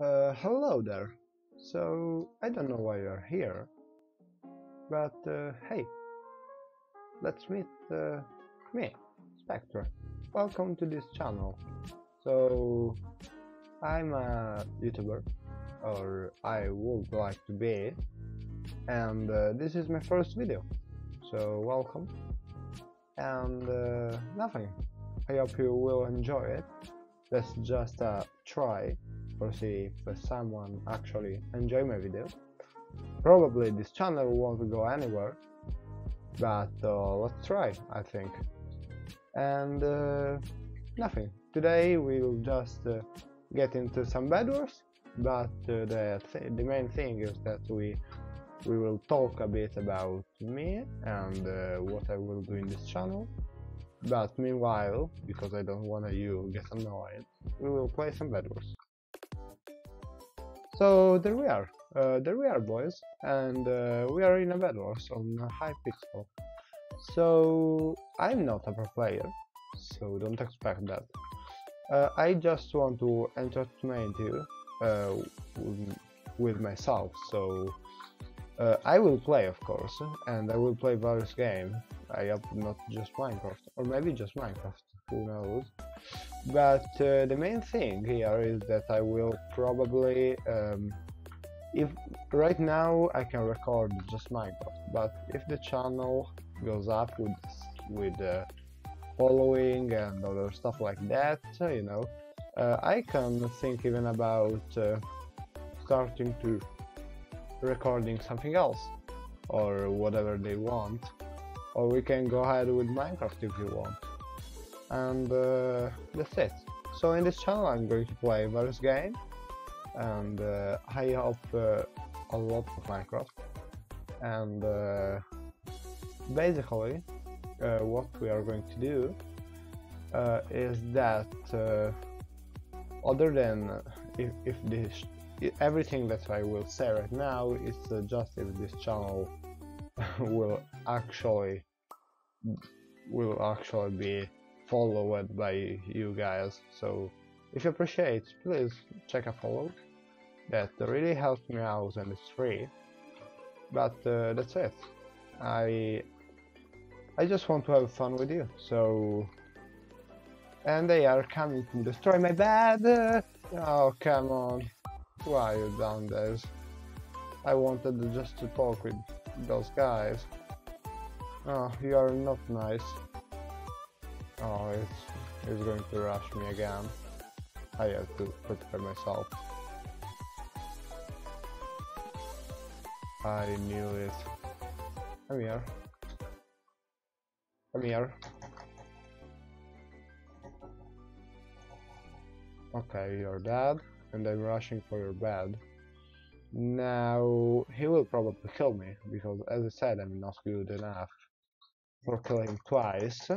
Uh, hello there. So, I don't know why you're here, but uh, hey, let's meet uh, me, Spectre. Welcome to this channel. So, I'm a YouTuber, or I would like to be, and uh, this is my first video. So, welcome. And uh, nothing. I hope you will enjoy it. That's just a try if someone actually enjoy my videos. Probably this channel won't go anywhere, but uh, let's try, I think. And uh, nothing. Today we'll just uh, get into some Bed Wars, but uh, the th the main thing is that we we will talk a bit about me and uh, what I will do in this channel. But meanwhile, because I don't want you get annoyed, we will play some Bed Wars. So there we are, uh, there we are boys, and uh, we are in a Bed Wars on Hypixel. So I'm not a pro player, so don't expect that. Uh, I just want to entertain you uh, with myself, so uh, I will play of course, and I will play various games. I hope not just Minecraft, or maybe just Minecraft, who knows but uh, the main thing here is that I will probably um, if right now I can record just Minecraft but if the channel goes up with with uh, following and other stuff like that you know uh, I can think even about uh, starting to recording something else or whatever they want. Or we can go ahead with Minecraft if you want and uh, that's it. So in this channel I'm going to play various games and uh, I hope uh, a lot of Minecraft and uh, basically uh, what we are going to do uh, is that other than if, if this everything that I will say right now is just if this channel will actually will actually be followed by you guys. So if you appreciate please check a follow. That really helps me out and it's free. But uh, that's it. I I just want to have fun with you so. And they are coming to destroy my bed. Oh come on. Why are you done this I wanted just to talk with those guys. Oh you are not nice Oh, it's, it's going to rush me again. I have to prepare myself. I knew it. Come here. Come here. Okay, you're dead, and I'm rushing for your bed. Now, he will probably kill me, because as I said, I'm not good enough for killing twice.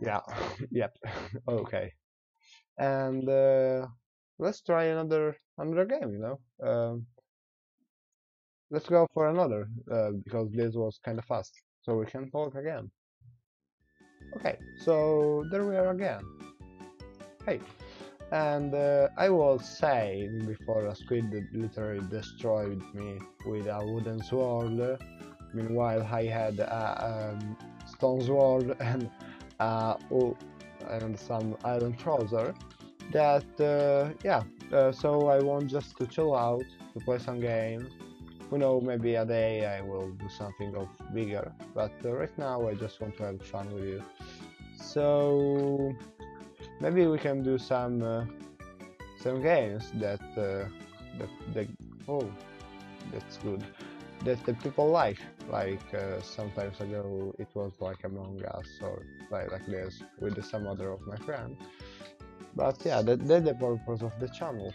Yeah, yep, okay. And uh, let's try another another game, you know. Um, let's go for another uh, because this was kind of fast, so we can talk again. Okay, so there we are again. Hey, and uh, I was saying before a squid literally destroyed me with a wooden sword. Meanwhile, I had a um, stone sword and uh, and some iron trouser that uh, yeah uh, so I want just to chill out to play some games. Who know maybe a day I will do something of bigger but uh, right now I just want to have fun with you. So maybe we can do some uh, some games that uh, that, that oh that's good that the people like. Like uh, sometimes ago, it was like Among Us or like like this with some other of my friends. But yeah, that, that's the purpose of the channel.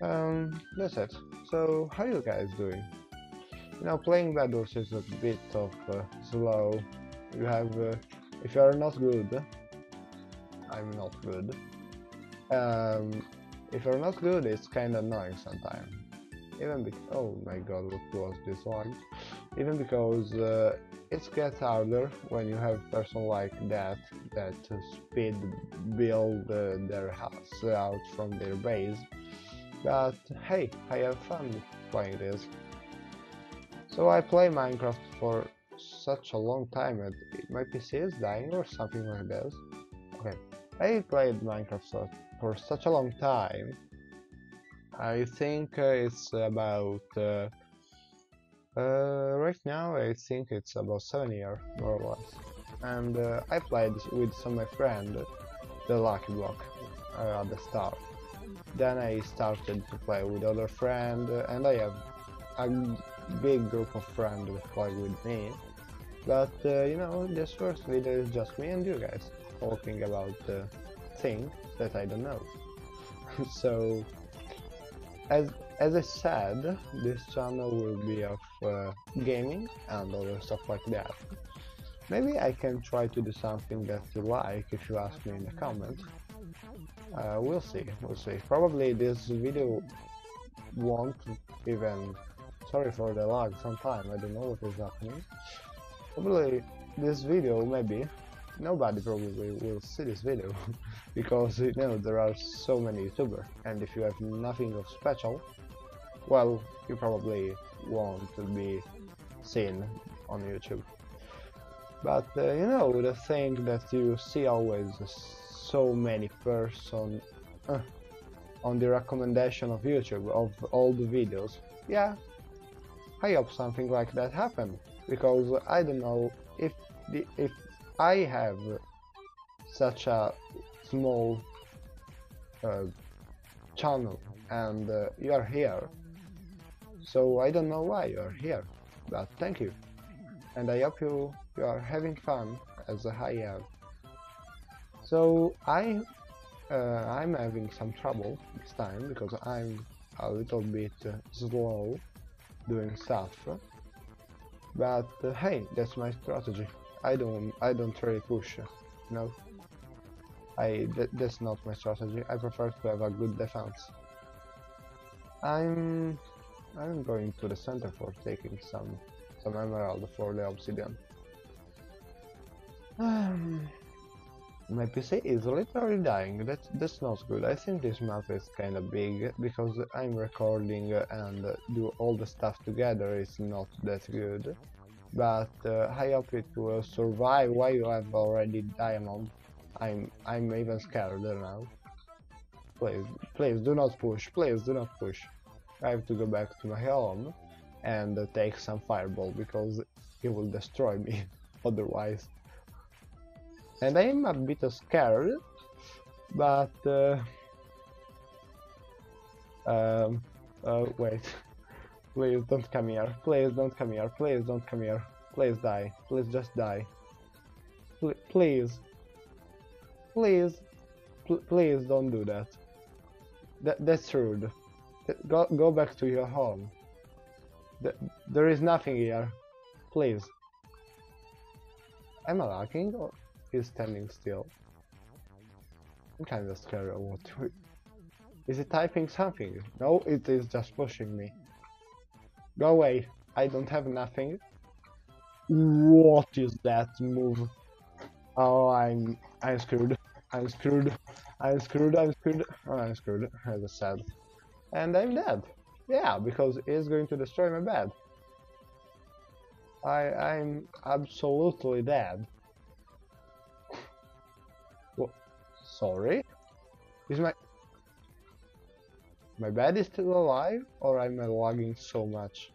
Um, that's it. So how you guys doing? You know, playing Wars is a bit of uh, slow. You have, uh, if you are not good, I'm not good. Um, if you're not good, it's kind of annoying sometimes even because oh my god what was this one even because uh, it gets harder when you have person like that that speed build uh, their house out from their base. But hey, I have fun playing this. So I play Minecraft for such a long time and my PC is dying or something like this. Okay, I played Minecraft for such a long time. I think uh, it's about uh, uh, right now I think it's about 7 years, more or less. And I played with some my friend the Lucky Block at the start. Then I started to play with other friends and I have a big group of friends that play with me. But uh, you know, this first video is just me and you guys talking about uh, things that I don't know. so as as I said, this channel will be of uh, gaming and other stuff like that. Maybe I can try to do something that you like if you ask me in the comments. Uh, we'll see, we'll see. Probably this video won't even... Sorry for the lag sometime, I don't know what is happening. Probably this video, maybe, nobody probably will see this video because you know there are so many youtubers and if you have nothing of special well, you probably won't be seen on YouTube. But uh, you know, the thing that you see always so many person uh, on the recommendation of YouTube of all the videos. Yeah, I hope something like that happen because I don't know if the, if I have such a small uh, channel and uh, you are here so I don't know why you're here, but thank you. And I hope you, you are having fun as I have. So I uh, I'm having some trouble this time because I'm a little bit slow doing stuff. But uh, hey, that's my strategy. I don't I don't really push. No. I th that's not my strategy. I prefer to have a good defense. I'm I'm going to the center for taking some some emerald for the obsidian. Um, my PC is literally dying, that's, that's not good. I think this map is kinda big, because I'm recording and do all the stuff together is not that good. But uh, I hope it will survive while you have already diamond. I'm I'm even scared now. Please, please do not push, please do not push. I have to go back to my home and uh, take some fireball because it will destroy me otherwise. And I'm a bit scared, but uh, um, uh, wait, please don't come here, please don't come here, please don't come here, please die, please just die, Pl please, please, Pl please don't do that. That that's rude. Go, go back to your home. there is nothing here. Please. Am I lagging or is standing still? I'm kinda scared of what... Is it typing something? No, it is just pushing me. Go away. I don't have nothing. What is that move? Oh, I'm... I'm screwed. I'm screwed. I'm screwed. I'm screwed. Oh, I'm screwed, as I said and I'm dead. Yeah, because it's going to destroy my bed. I I'm absolutely dead. well, sorry? Is my my bed is still alive or am I lagging so much?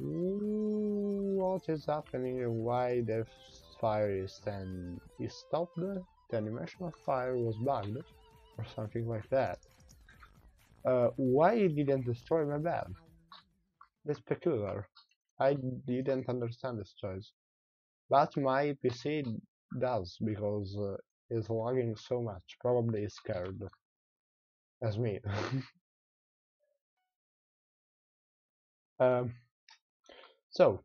Ooh, what is happening and why the fire is stand is stopped? The animation of fire was bugged or something like that. Uh, why it didn't destroy my bed? That's peculiar. I didn't understand this choice. But my PC does, because uh, it's lagging so much. Probably scared. As me. um, so,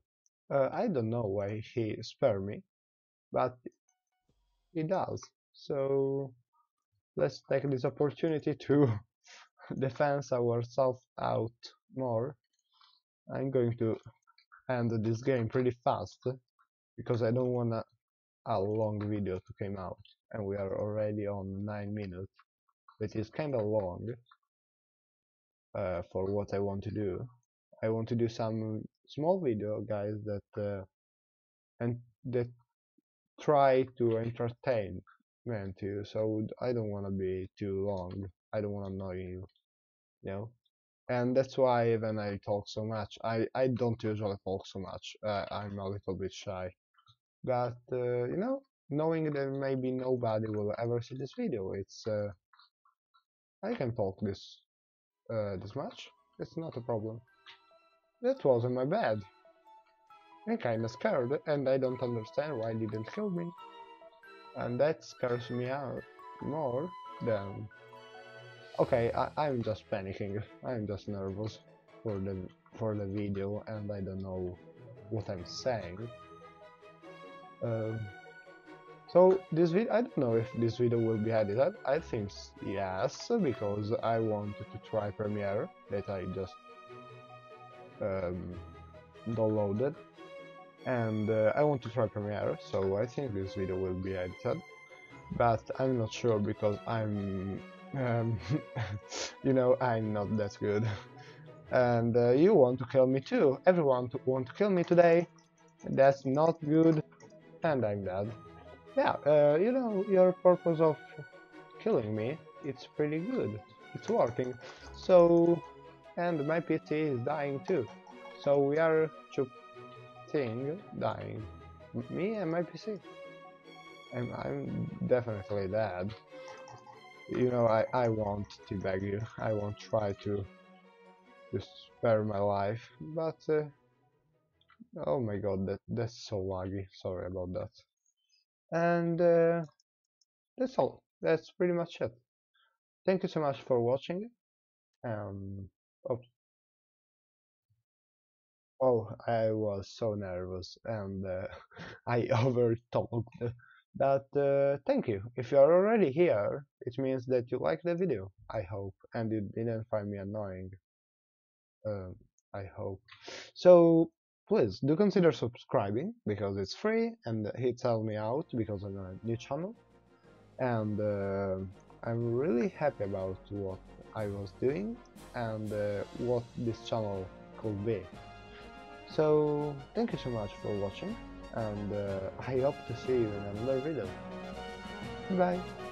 uh, I don't know why he spared me, but he does. So, let's take this opportunity to defense ourselves out more I'm going to end this game pretty fast because I don't want a, a long video to come out and we are already on 9 minutes is kinda long uh, for what I want to do. I want to do some small video guys that uh, and that try to entertain man too. So I don't want to be too long. I don't want to annoy you you know? And that's why when I talk so much I I don't usually talk so much. Uh, I'm a little bit shy. But uh, you know knowing that maybe nobody will ever see this video it's uh, I can talk this uh, this much. It's not a problem. That wasn't my bad I'm kinda scared and I don't understand why it didn't kill me. And that scares me out more than okay I, am just panicking. I'm just nervous for the for the video and I don't know what I'm saying. Um, so this video I don't know if this video will be edited I think yes because I wanted to try Premiere that I just um, downloaded. And uh, I want to try Premiere, so I think this video will be edited, but I'm not sure because I'm, um, you know, I'm not that good. And uh, you want to kill me too, everyone want to kill me today, that's not good, and I'm dead. Yeah, uh, you know, your purpose of killing me, it's pretty good, it's working. So, and my PC is dying too, so we are two thing dying. Me and my PC. I'm, I'm definitely dead. You know, I, I won't debug you. I won't try to, to spare my life. But, uh, oh my god, that that's so laggy. Sorry about that. And uh, that's all. That's pretty much it. Thank you so much for watching. Um, oh, Oh, I was so nervous and uh, I overtalked. But uh, thank you. If you are already here, it means that you liked the video, I hope, and you didn't find me annoying. Um, I hope. So please do consider subscribing because it's free and it helps me out because I'm a new channel. And uh, I'm really happy about what I was doing and uh, what this channel could be. So thank you so much for watching and uh, I hope to see you in another video. Bye!